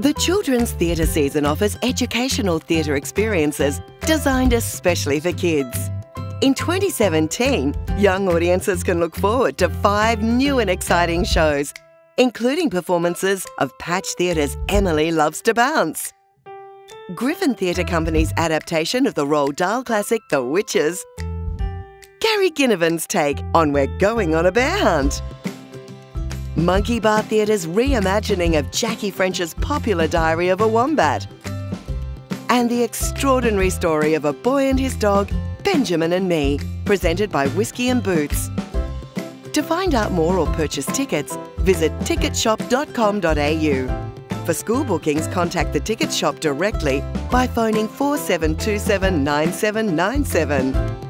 The Children's Theatre season offers educational theatre experiences designed especially for kids. In 2017, young audiences can look forward to five new and exciting shows, including performances of Patch Theatre's Emily Loves to Bounce, Griffin Theatre Company's adaptation of the Roald Dahl classic The Witches, Garry Ginivan's take on We're Going on a Bear Hunt, Monkey Baa Theatre's reimagining of Jackie French's popular Diary of a Wombat, and the extraordinary story of a boy and his dog Benjamin and Me, presented by Whiskey and Boots. To find out more or purchase tickets, visit ticketshop.com.au. For school bookings, contact the ticket shop directly by phoning 4727 9797.